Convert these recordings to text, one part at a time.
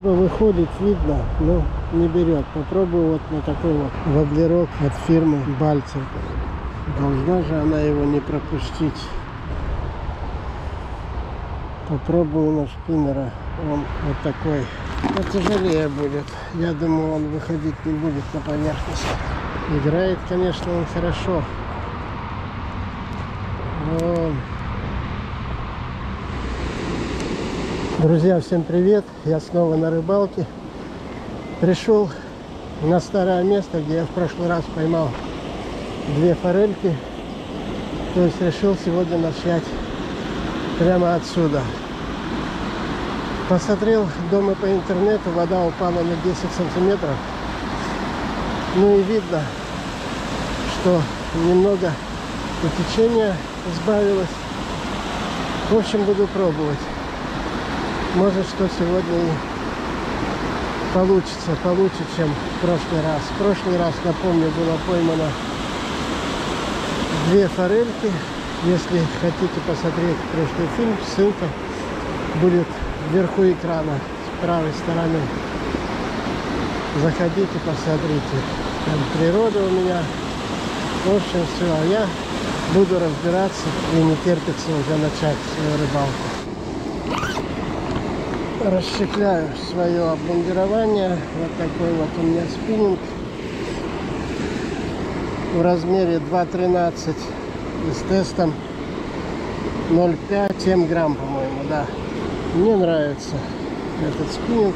Выходит, видно, но не берет. Попробую вот на такой вот воблерок от фирмы Бальцев. Должна же она его не пропустить. Попробую на шпиннера. Он вот такой. Потяжелее будет. Я думаю, он выходить не будет на поверхность. Играет, конечно, он хорошо. Но Друзья, всем привет! Я снова на рыбалке. Пришел на старое место, где я в прошлый раз поймал две форельки. То есть решил сегодня начать прямо отсюда. Посмотрел дома по интернету, вода упала на 10 сантиметров. Ну и видно, что немного течение сбавилось. В общем, буду пробовать может что сегодня и получится, получше, чем в прошлый раз. В прошлый раз, напомню, было поймано две форельки. Если хотите посмотреть прошлый фильм, ссылка будет вверху экрана с правой стороны. Заходите, посмотрите. Там природа у меня. В общем, все. А я буду разбираться и не терпится уже начать свою рыбалку расщепляю свое обмундирование. Вот такой вот у меня спиннинг в размере 2.13 и с тестом 0,5, 7 грамм, по-моему, да. Мне нравится этот спиннинг.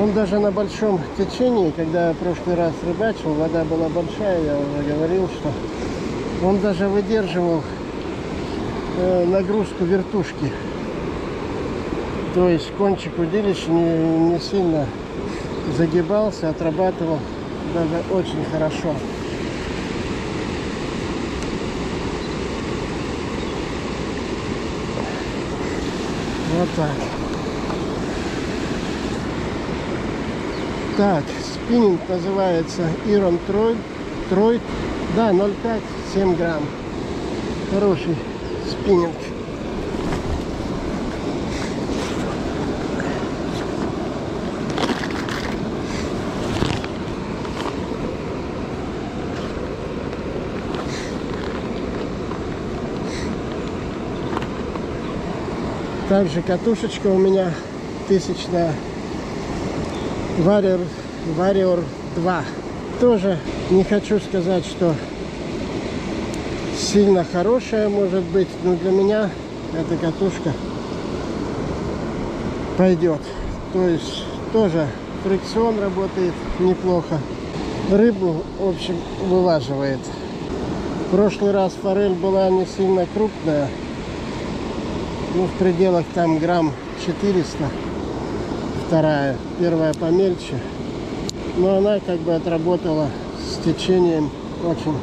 Он даже на большом течении, когда я в прошлый раз рыбачил, вода была большая, я уже говорил, что он даже выдерживал э, нагрузку вертушки. То есть кончик удилища не, не сильно загибался, отрабатывал даже очень хорошо. Вот так. Так, спиннинг называется Ирон Трой. Трой. Да, 0,5-7 грамм. Хороший спиннинг. Также катушечка у меня тысячная Warrior, Warrior 2. Тоже не хочу сказать, что сильно хорошая может быть, но для меня эта катушка пойдет. То есть тоже фрикцион работает неплохо. Рыбу, в общем, вылаживает. В прошлый раз форель была не сильно крупная, ну, в пределах там грамм 400. Вторая, первая помельче. Но она как бы отработала с течением очень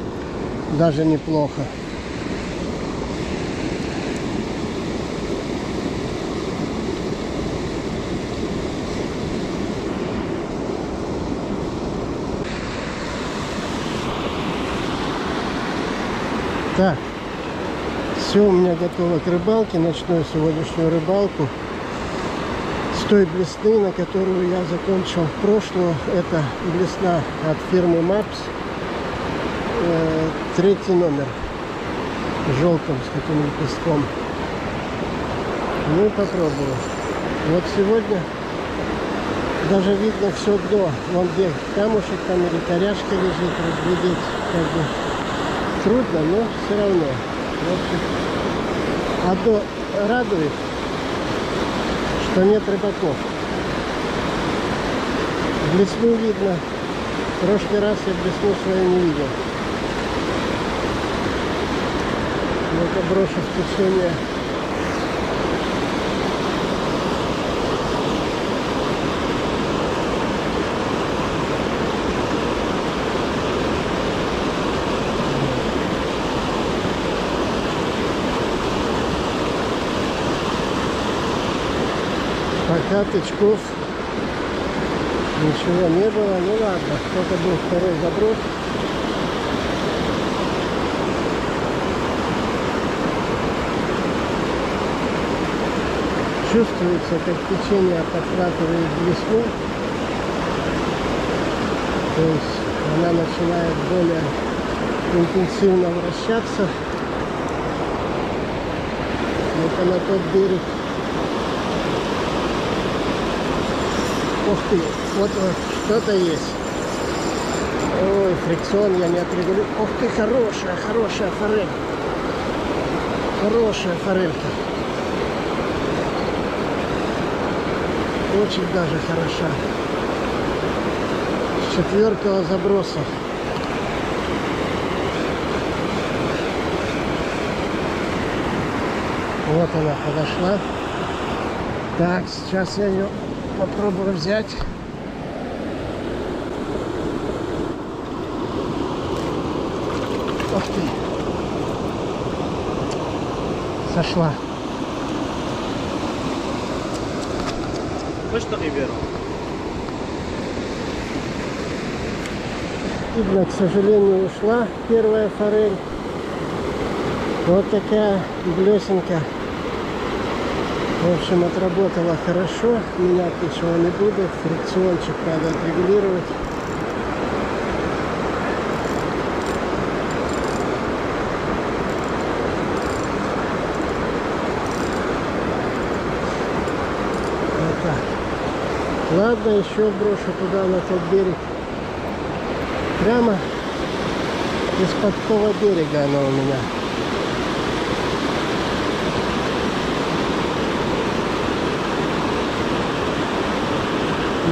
даже неплохо. Так, все у меня готово к рыбалке. Начну сегодняшнюю рыбалку с той блесны, на которую я закончил прошлую. Это блесна от фирмы Maps. Э, третий номер. Желтым с таким лепестком. Ну, попробую. Вот сегодня даже видно все дно. Вон где камушек там или коряшка лежит, разглядеть как бы трудно, но все равно. В общем, Одно радует, что нет рыбаков. Блесну видно. В прошлый раз я блесну свою не видел. Ну-ка брошу в течение пока тычков ничего не было. Ну ладно, это был второй заброс. Чувствуется, как течение подхватывает блесну. То есть она начинает более интенсивно вращаться. Это на тот берег. Ух ты, вот, вот что-то есть. Ой, фрикцион я не отрегулирую. Ух ты, хорошая, хорошая форель. Хорошая форелька. Очень даже хороша. С четвертого заброса. Вот она подошла. Так, сейчас я ее попробую взять. Ух ты. Сошла. Точно Риверо? Видно, к сожалению, ушла первая форель. Вот такая блесенка. В общем, отработала хорошо. Менять ничего не буду. Фрикциончик надо отрегулировать. Ладно, еще брошу туда, на тот берег. Прямо из подкова берега она у меня.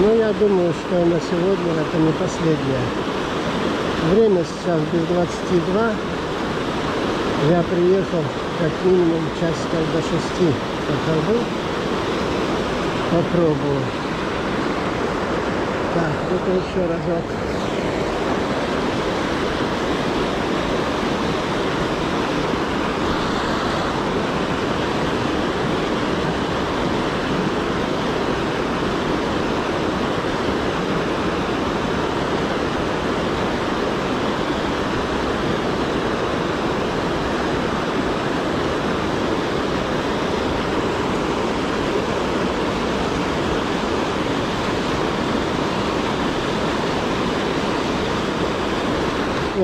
Но я думаю, что на сегодня это не последнее. Время сейчас без 22. Я приехал как минимум часиков до 6 покажу. Попробую. Так, это еще разок.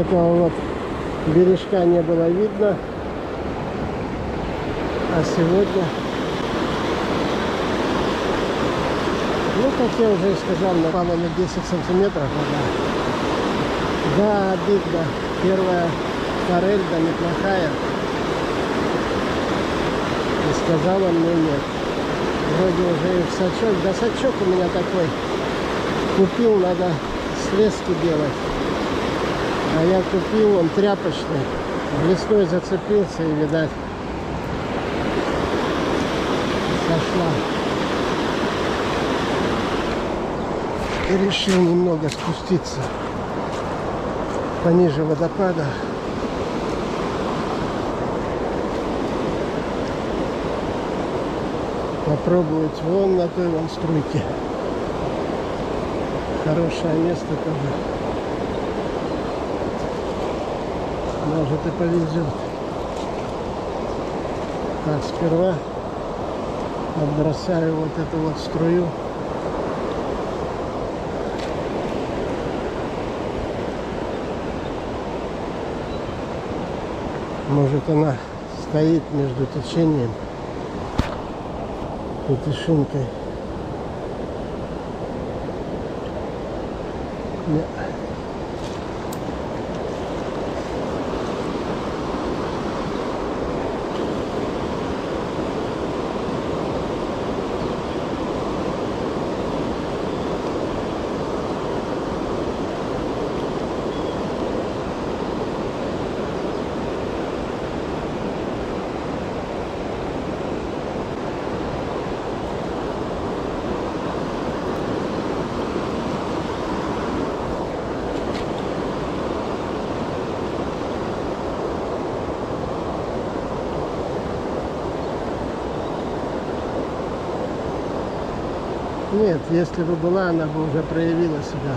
Этого вот бережка не было видно. А сегодня, ну, как я уже и сказал, напало на 10 сантиметров вода. Да, обидно. Первая форель, да неплохая. И сказала мне нет. Вроде уже и в сачок. Да сачок у меня такой. Купил, надо слезки делать. А я купил, он тряпочный. Блесной зацепился и, видать, сошла. И решил немного спуститься пониже водопада. Попробовать вон на той вон струйке. Хорошее место тоже. Может и повезет. Так, сперва отбросаю вот эту вот струю. Может она стоит между течением и тишинкой. Не. Нет, если бы была, она бы уже проявила себя.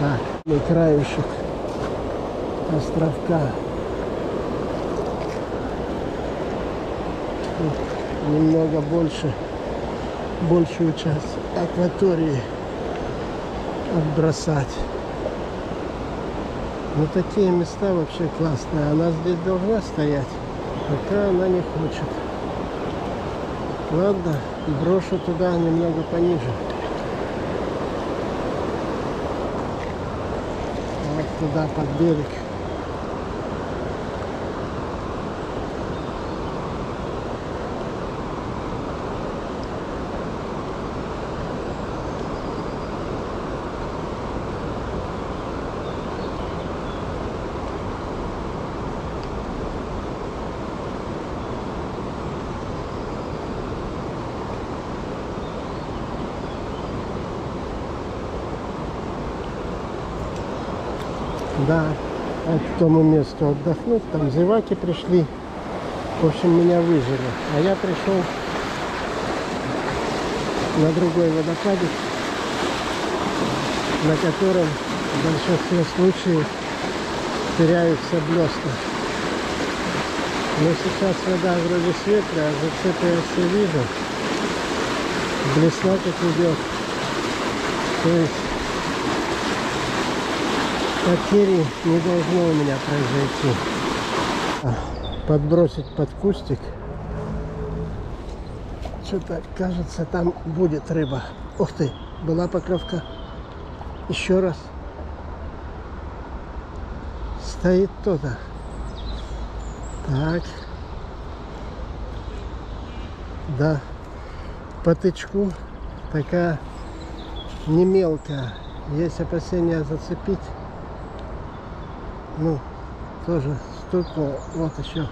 Так, мой краешек островка. немного больше, большую часть акватории отбросать. Ну такие места вообще классные. Она здесь должна стоять, пока она не хочет. Ладно, брошу туда немного пониже. Вот туда под берег. Да, а к тому месту отдохнуть. Там зеваки пришли. В общем, меня выжили. А я пришел на другой водопадик, на котором в большинстве случаев теряются блесна. Но сейчас вода вроде светлая, а зацепы я все вижу. Блесна как идет. То есть потери не должно у меня произойти. А, Подбросить под кустик. Что-то кажется, там будет рыба. Ух ты, была поклевка. Еще раз. Стоит кто-то. Так. Да. По тычку такая не мелкая. Есть опасения зацепить. Ну, тоже стукнул. Вот еще.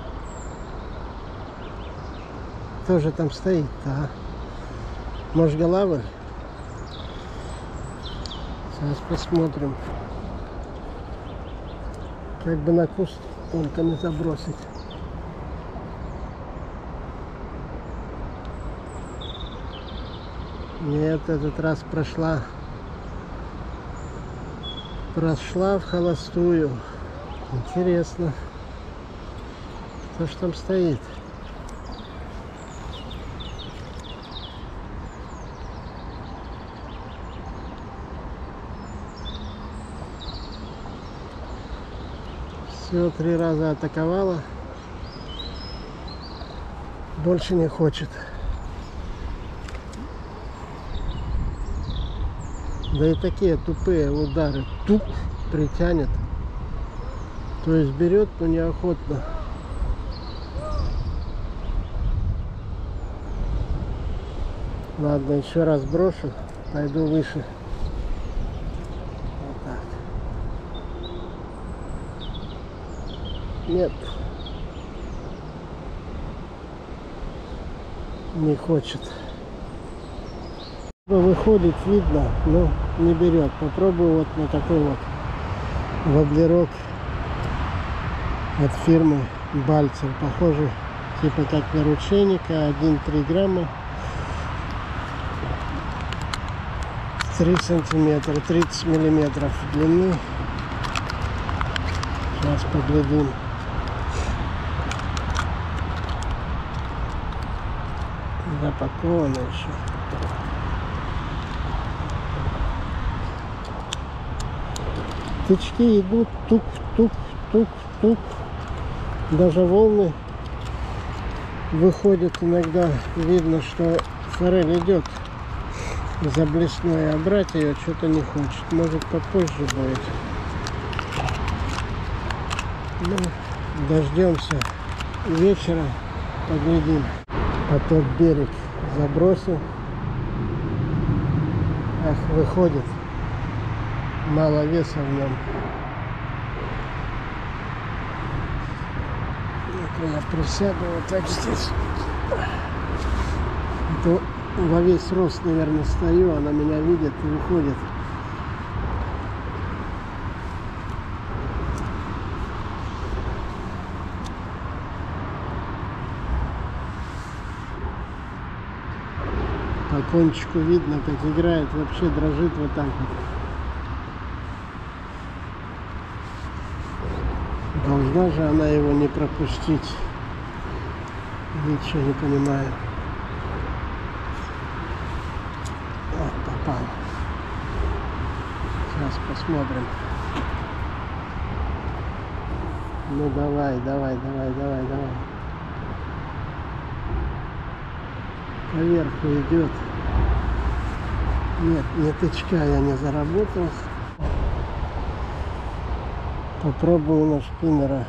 Тоже там стоит, да. Может голавль? Сейчас посмотрим. Как бы на куст он там не забросить. Нет, этот раз прошла. Прошла в холостую. Интересно. Кто ж там стоит? Все, три раза атаковала. Больше не хочет. Да и такие тупые удары. Туп притянет. То есть берет, но неохотно. Ладно, еще раз брошу. Пойду выше. Вот так. Нет. Не хочет. Выходит, видно, но не берет. Попробую вот на такой вот воблерок от фирмы Бальцер. Похоже, типа как наручейника, 1-3 грамма. 3 сантиметра, 30 миллиметров длины. Сейчас поглядим. Запаковано еще. Тычки идут тук-тук-тук-тук. Даже волны выходят иногда. Видно, что форель идет за блесной, а брать ее что-то не хочет. Может попозже будет. Ну, дождемся вечера, поглядим. А тот берег забросил. Ах, выходит. Мало веса в нем. Я присяду вот так здесь. Это во весь рост, наверное, стою, она меня видит и выходит. По кончику видно, как играет, вообще дрожит вот так вот. Должна же она его не пропустить. Ничего не понимаю. Вот, попал. Сейчас посмотрим. Ну давай, давай, давай, давай, давай. Поверху идет. Нет, ни тычка я не заработал. Попробую на шпиннера.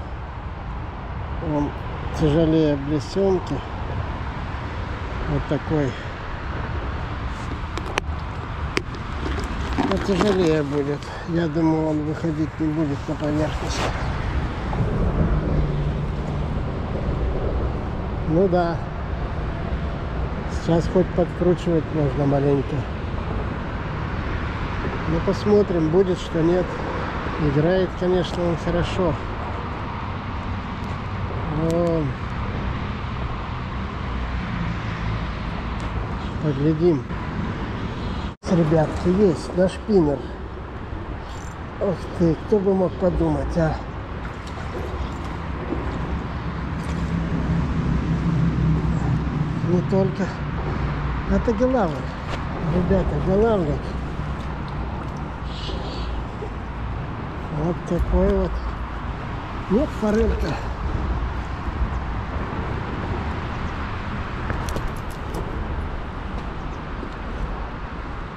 Он тяжелее блесенки. Вот такой. Но тяжелее будет. Я думаю, он выходить не будет на поверхность. Ну да. Сейчас хоть подкручивать можно маленько. Ну посмотрим, будет что нет. Играет, конечно, он хорошо. Но... Поглядим. Ребятки, есть наш пинер. Ух ты, кто бы мог подумать, а? Не только. Это голавлик. Ребята, голавлик. Вот такой вот. Нет, форелька.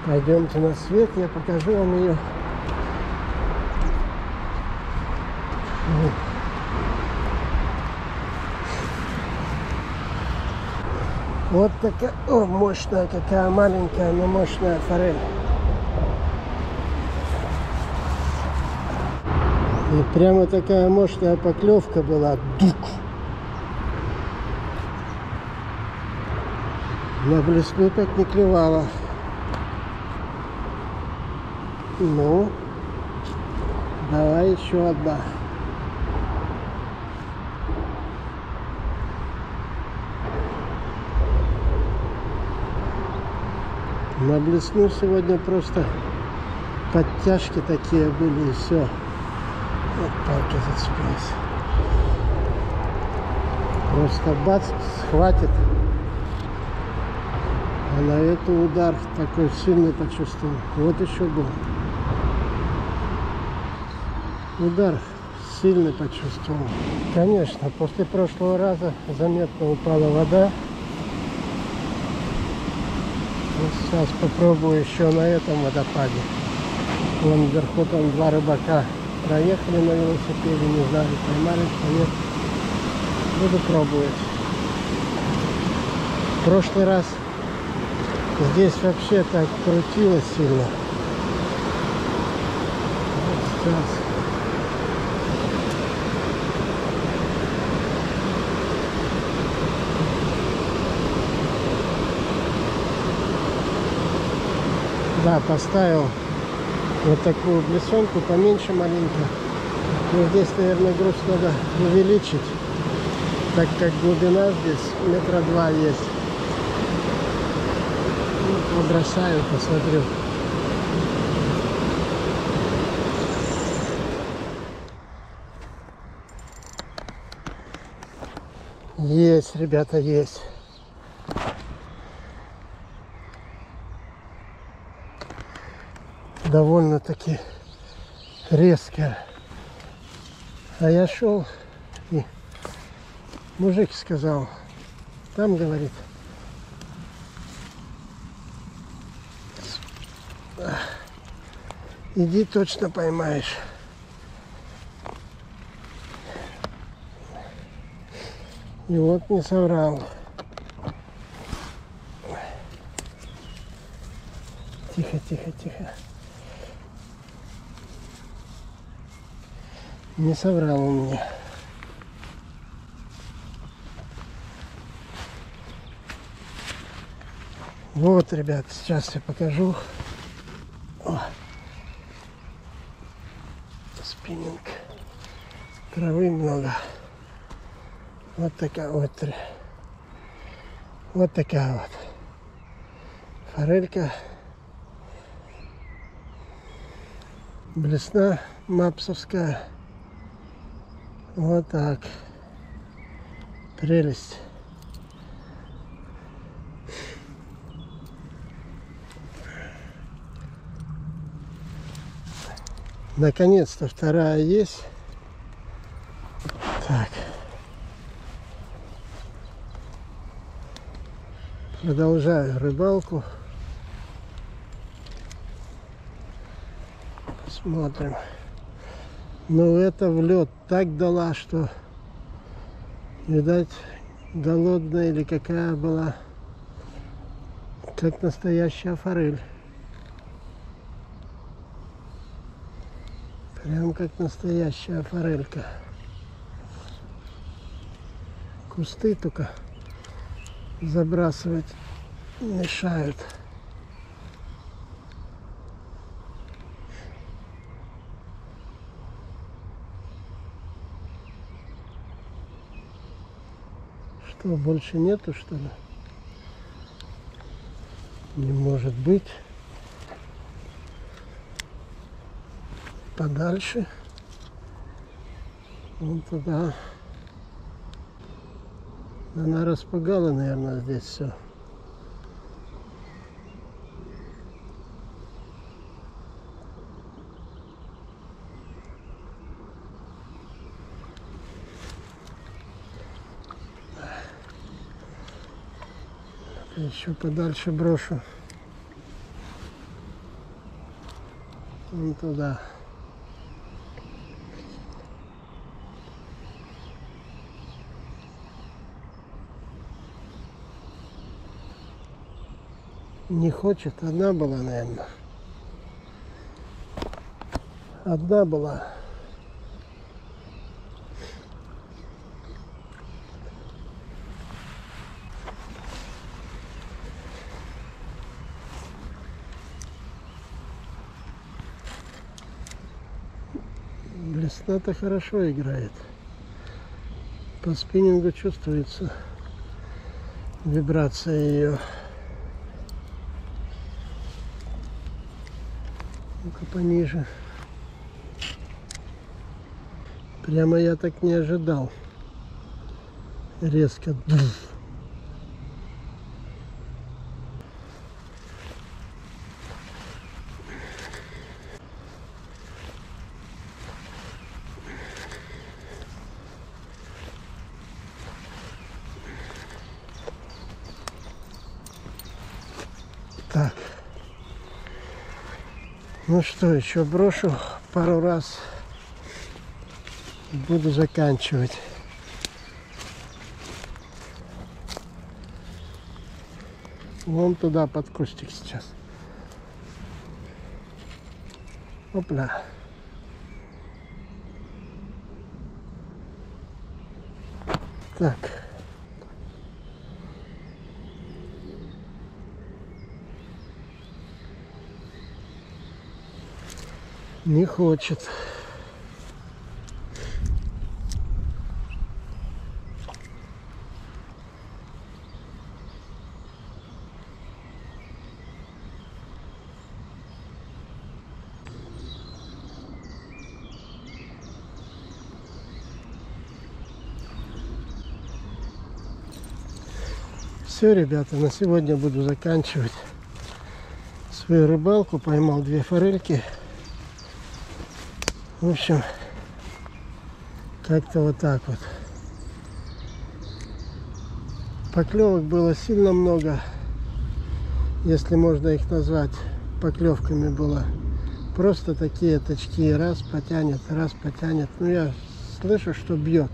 Пойдемте на свет, я покажу вам ее. Вот такая, о, мощная какая маленькая, но мощная форель. И прямо такая мощная поклевка была. Дук. На блесну так не клевала. Ну, давай еще одна. На блесну сегодня просто подтяжки такие были и все. Вот палка зацепилась. Просто бац, схватит. А на это удар такой сильный почувствовал. Вот еще был. Удар сильный почувствовал. Конечно, после прошлого раза заметно упала вода. Вот сейчас попробую еще на этом водопаде. Вон вверху там два рыбака проехали на велосипеде, не знаю, поймали, нет. Буду пробовать. В прошлый раз здесь вообще так крутилось сильно. Вот сейчас. Да, поставил вот такую блесонку, поменьше маленько. Но здесь, наверное, груз надо увеличить, так как глубина здесь метра два есть. Ну, побросаю, посмотрю. Есть, ребята, есть. Довольно-таки резкая. А я шел, и мужик сказал, там, говорит, иди точно поймаешь. И вот не соврал. Тихо, тихо, тихо. Не соврал он мне. Вот, ребят, сейчас я покажу. О. Спиннинг. Травы много. Вот такая вот. Вот такая вот. Форелька. Блесна мапсовская. Вот так. Прелесть. Наконец-то вторая есть. Так. Продолжаю рыбалку. Посмотрим. Ну, это в лед так дала, что, видать, голодная или какая была, как настоящая форель. Прям как настоящая форелька. Кусты только забрасывать мешают. Что, больше нету, что ли? Не может быть. Подальше. Вон туда. Она распугала, наверное, здесь все. Еще подальше брошу. Вон туда. Не хочет, одна была, наверное. Одна была. Блесна-то хорошо играет. По спиннингу чувствуется вибрация ее. Ну-ка пониже. Прямо я так не ожидал. Резко. Так. Ну что, еще брошу пару раз. Буду заканчивать. Вон туда под кустик сейчас. Опля. Так. Не хочет. Все, ребята, на сегодня буду заканчивать свою рыбалку. Поймал две форельки. В общем, как-то вот так вот. Поклевок было сильно много, если можно их назвать поклевками было. Просто такие точки, раз потянет, раз потянет. Ну, я слышу, что бьет.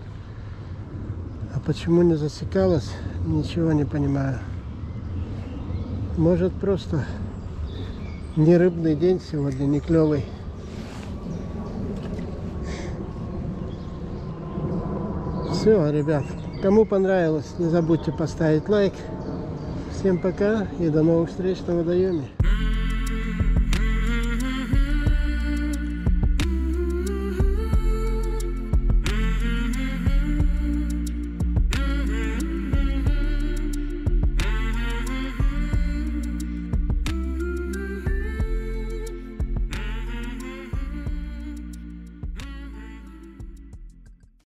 А почему не засекалось, ничего не понимаю. Может, просто не рыбный день сегодня, не клевый. Все, ребят, кому понравилось, не забудьте поставить лайк. Всем пока и до новых встреч на водоеме.